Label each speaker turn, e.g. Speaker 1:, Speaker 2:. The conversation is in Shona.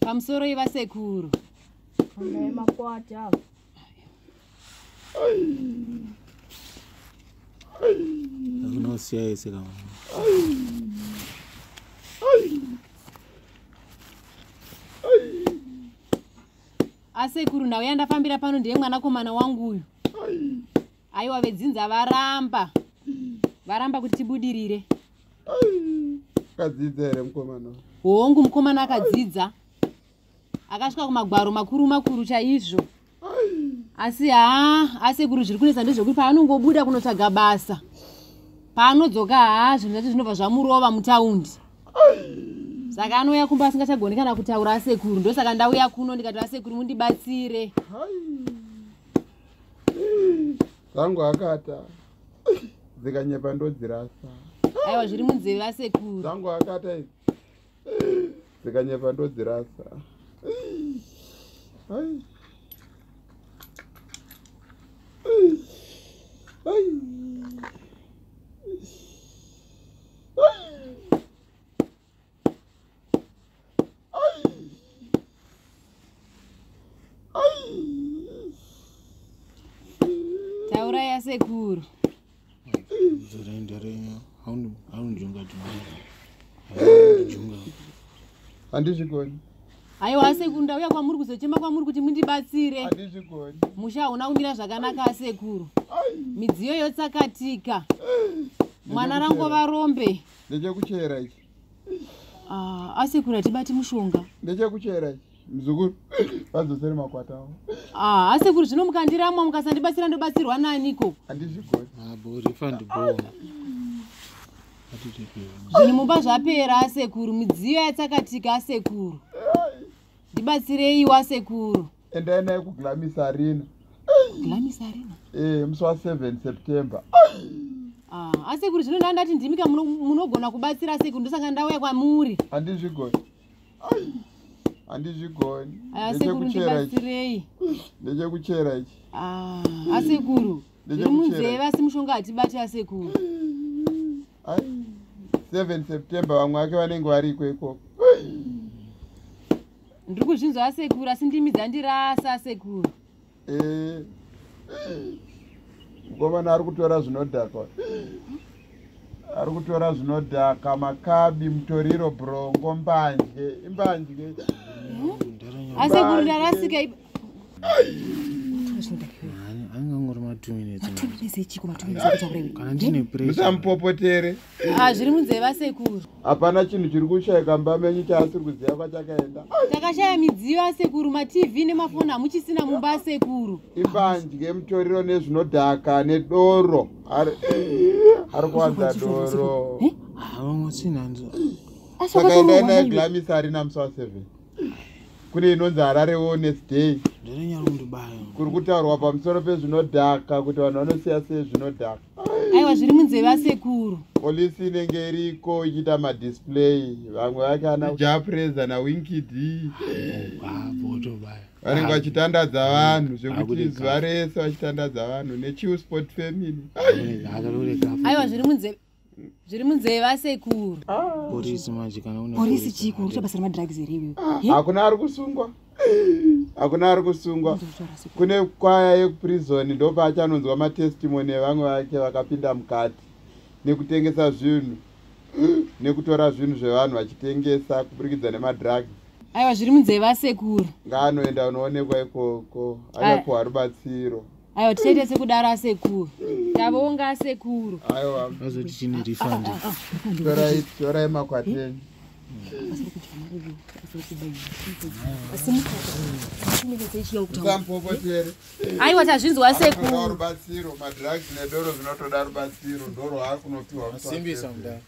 Speaker 1: pamusoro
Speaker 2: yevasekuru makwata
Speaker 3: akunosiya ese kama
Speaker 1: asekuru nhau yandafambira pano ndeyemwanakomana wangu uyu. Aiwa vedzinza varamba varamba kuti tibudirire
Speaker 4: kadzidza here mukomana
Speaker 1: hongu mukomana akadzidza. Akasvika kumagwaro makuru makuru chaizvo. Asi haa asekuru zviri kunetsa ndezvekuti paanongobuda kunotsvaga basa paanodzoka haa zvinhu zvacho zvinobva zvamurova mutaundi. Saka anouya kumba asingachagoni kana kutaura asekuru ndosaka ndauya kuno ndikati asekuru mundibatsire.
Speaker 4: Zangu akata. Dzikanyepa ndodzirasa
Speaker 1: aiwa zviri munzeve asekuru
Speaker 4: zangu akata idzi dzikanyepa ndodzirasa Ai. Ai.
Speaker 3: Haunijunga junga
Speaker 4: handizvikoni
Speaker 1: aiwa asekuru ndauya kwamuri kuzochema kwamuri kuti mundibatsire.
Speaker 4: Handizvikoni
Speaker 1: musha hauna kumira zvakanaka asekuru
Speaker 4: Ai.
Speaker 1: midziyo yotsakatika. Mwana rangova rombe
Speaker 4: ndechekuchera ichi.
Speaker 1: Ah, asekuru hatibati mushonga.
Speaker 4: Ndechekuchera ichi. Muzukuru vadzosere makwata avo.
Speaker 1: Ah, asekuru zvino mukandiramwa mukasandibatsira ndobatsirwa naniko
Speaker 4: handizvikoni
Speaker 3: abo refund bo atitepewa
Speaker 1: zvinhu mumba zvapera asekuru midziyo yatsakatika asekuru ndibatsireiwo asekuru
Speaker 4: endai naye kugilamisarina
Speaker 1: glamisarina
Speaker 4: e musi wa7 september.
Speaker 1: Ah, asekuru zvino ndaa ndati ndimika muno- munogona kubatsira asekuru ndosaka ndauya kwamuri.
Speaker 4: Handizvigoni. Handizvigoni.
Speaker 1: Asekuru
Speaker 4: ndechekuchera ichi.
Speaker 1: ndibatsirei
Speaker 4: ndechekuchera ichi.
Speaker 1: Ah, asekuru zviri munzeve asi mushonga hatibati asekuru
Speaker 4: ai 7 september vamwe vake vanenge variko ikoko.
Speaker 1: Ndiri kuzvinzwa asekuru asi ndimi dzandirasa asekuru
Speaker 4: Eh, mukomana ari kutora zvinodhaka. Ari kutora zvinodhaka makabi mutoriro brongo mbanje imbanje.
Speaker 1: Asekuru ndarasika ib-
Speaker 3: angangori ma2 minutes kana
Speaker 2: Ndi
Speaker 3: ndine
Speaker 4: musamupopotere
Speaker 1: Ah, zviri munzeve asekuru
Speaker 4: hapana chinhu chiri kushayika mumba menyu chaasiri kuziva kwachakaenda
Speaker 1: takashaya midziyo asekuru matv nemafoni hamuchisina mumba asekuru
Speaker 4: imbanje mutoriro nezvinodhaka nedoro. Ari kuwanza doro.
Speaker 3: havamwatsinhanzo
Speaker 4: saka endai naye glamisa arina musi wa7 kune inonzi harare wednesday
Speaker 3: ndarenyari kundibaya
Speaker 4: kuri kutaurwa pamusoro pezvinodhaka kuti vanhu vanosiya sei zvinodhaka.
Speaker 1: Aiwa zviri munzeve asekuru
Speaker 4: polisi inenge iriko ichiita madisplay vamwe vake ana japresa nawinkid
Speaker 3: abotobaya
Speaker 4: vanenge vachitandadza vanhu zvekuti zuva rese vachitandadza vanhu nechiu sport family.
Speaker 1: Aiwa zviri munzeve zviri munzeve asekuru
Speaker 3: polisi manje kana une
Speaker 2: Polisi chiko uri basa remadrugs here iwewe.
Speaker 4: hakuna ari kusungwa hakuna ari kusungwa kune kwaya yekuprison ndo paachanonzwa matestimony evamwe vake vakapinda mukati nekutengesa zvinhu nekutora zvinhu zvevanhu vachitengesa kuburikidza nemadrugs
Speaker 1: aiwa zviri munzeve asekuru
Speaker 4: ngaanoenda unoonekwa ikoko
Speaker 1: Aya.
Speaker 4: ayapuhwa rubatsiro
Speaker 1: aiwa tichaita sekudaro asekuru tavonga asekuru
Speaker 4: aiwa
Speaker 3: vazoti chine refund
Speaker 4: torai torai enyu musamupopotere
Speaker 1: aiwa tazvinzwa asekuru
Speaker 4: rubatsiro madrugs nedoro zvinotoda rubatsiro ndoro haakunopiwa
Speaker 3: simbisa mudai